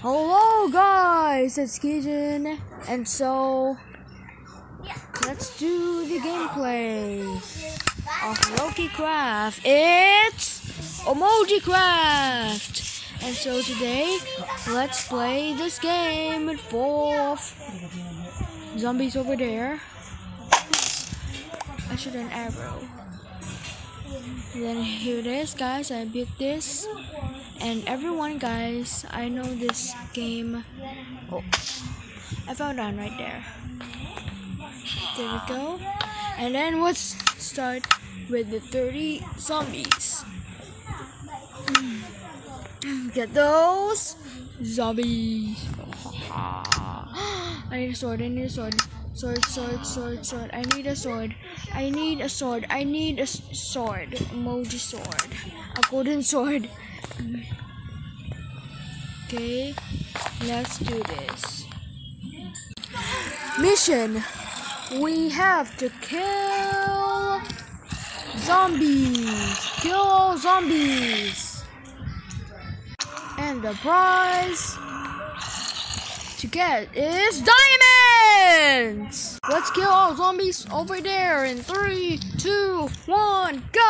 Hello guys, it's Kijin, and so let's do the gameplay of Loki Craft. It's Emoji Craft, and so today let's play this game four zombies over there. I shoot an arrow. Then here it is, guys. I beat this. And everyone guys I know this game. Oh I found one right there. There we go. And then let's start with the 30 zombies. Hmm. Get those zombies. I need a sword I need a sword sword sword sword sword I need a sword I need a sword I need a sword emoji sword a golden sword Okay, let's do this. Mission! We have to kill zombies! Kill zombies! And the prize to get is diamonds! Let's kill all zombies over there in three, two, one, go!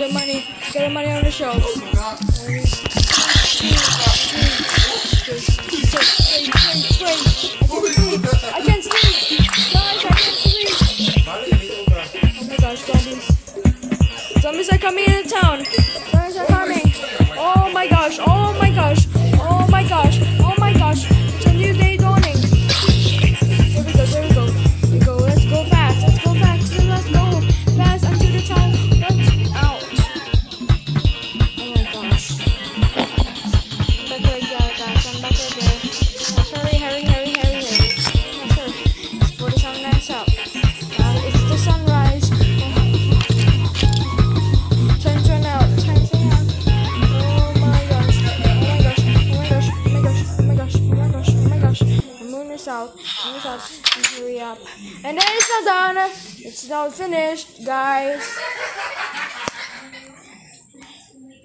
The money. Get the money on the shelf. I can't sleep. Guys, I can't sleep. Oh my gosh, zombies. Zombies are coming into town. Zombies are coming. Oh my gosh, oh my gosh, oh my gosh, oh done. It's not finished, guys.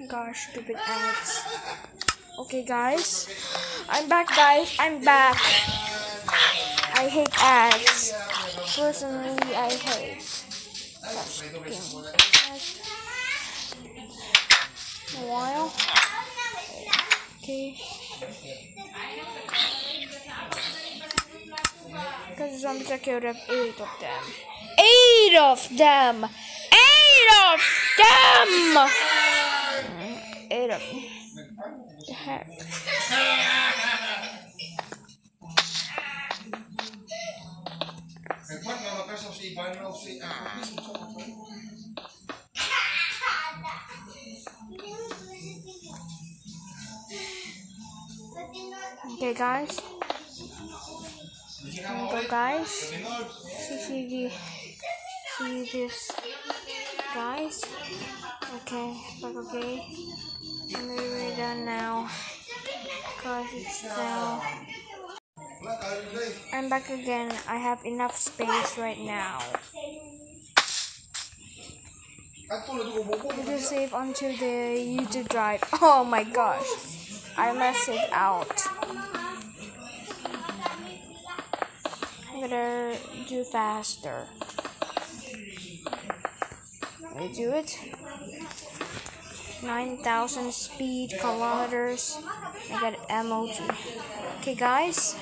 Gosh, stupid ants. Okay, guys. I'm back, guys. I'm back. I hate ads. Personally, I hate such. A while. Okay. Because the zombies I killed have eight of them. Eight of them! Eight of them! Eight of The heck? Nagpat na Here we go, guys. See, see, see this, guys. Okay, but okay. I'm really done now. Cause it's now. I'm back again. I have enough space right now. To save onto the YouTube drive. Oh my gosh, I messed it out. I'm do faster. Let me do it. 9,000 speed kilometers. I got emoji. Okay, guys,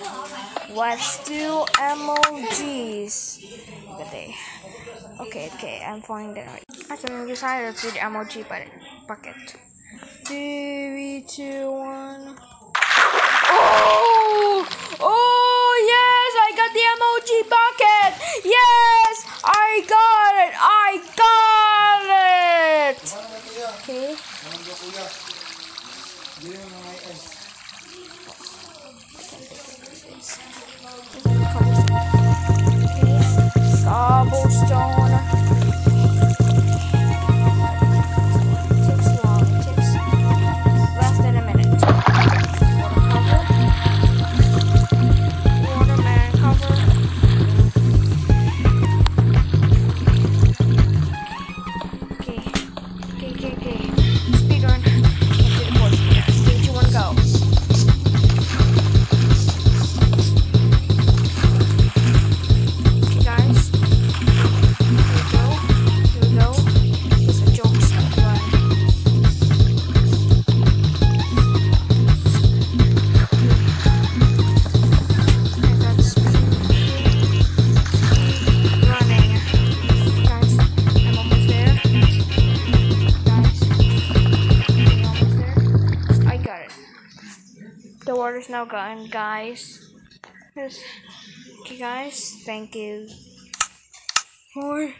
let's do emojis. Okay, okay, okay, I'm finding it. I think decided to do the but bucket. Three, two, one. Oh yes, I got Water's now gone, guys. Okay, guys, thank you for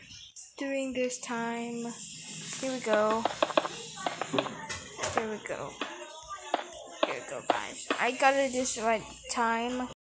doing this time. Here we go. Here we go. Here we go, guys. I got it this right time.